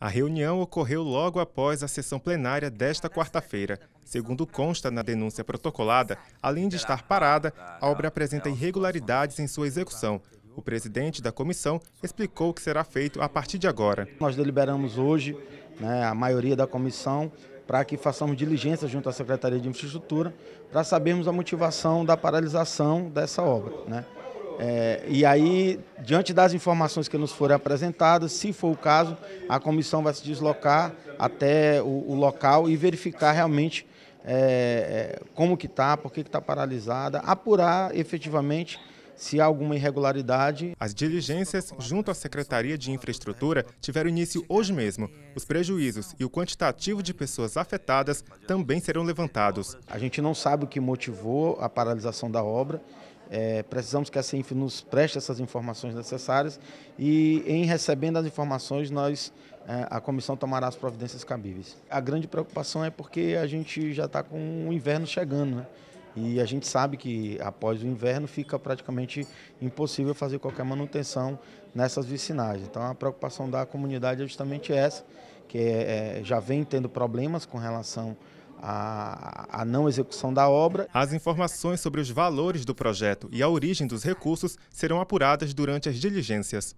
A reunião ocorreu logo após a sessão plenária desta quarta-feira. Segundo consta na denúncia protocolada, além de estar parada, a obra apresenta irregularidades em sua execução. O presidente da comissão explicou o que será feito a partir de agora. Nós deliberamos hoje, né, a maioria da comissão, para que façamos diligência junto à Secretaria de Infraestrutura para sabermos a motivação da paralisação dessa obra. Né? É, e aí, diante das informações que nos forem apresentadas, se for o caso, a comissão vai se deslocar até o, o local e verificar realmente é, é como que está, por que está paralisada, apurar efetivamente se há alguma irregularidade. As diligências junto à Secretaria de Infraestrutura tiveram início hoje mesmo. Os prejuízos e o quantitativo de pessoas afetadas também serão levantados. A gente não sabe o que motivou a paralisação da obra. É, precisamos que a CINF nos preste essas informações necessárias e, em recebendo as informações, nós é, a comissão tomará as providências cabíveis. A grande preocupação é porque a gente já está com o inverno chegando, né? E a gente sabe que após o inverno fica praticamente impossível fazer qualquer manutenção nessas vicinagens. Então a preocupação da comunidade é justamente essa, que é, é, já vem tendo problemas com relação à, à não execução da obra. As informações sobre os valores do projeto e a origem dos recursos serão apuradas durante as diligências.